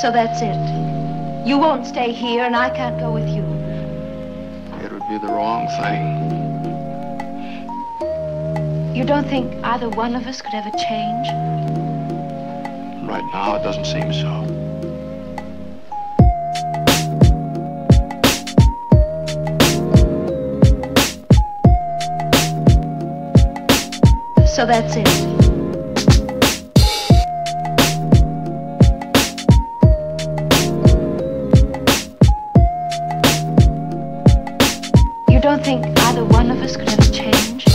So that's it. You won't stay here, and I can't go with you. It would be the wrong thing. You don't think either one of us could ever change? Right now, it doesn't seem so. So that's it. Don't think either one of us could ever change? I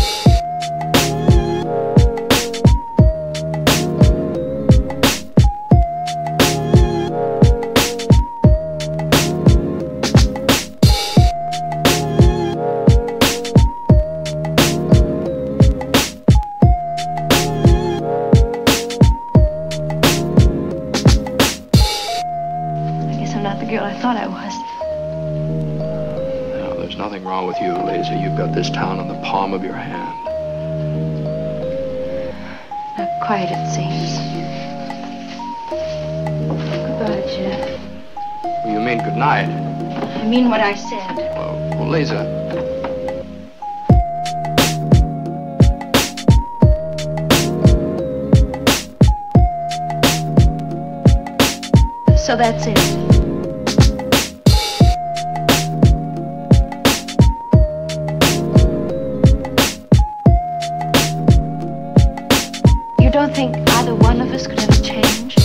guess I'm not the girl I thought I was. There's nothing wrong with you, Lisa. You've got this town in the palm of your hand. Not quite, it seems. Goodbye, Jeff. You mean good night? I mean what I said. Well, well Lisa. So that's it. think either one of us could ever change?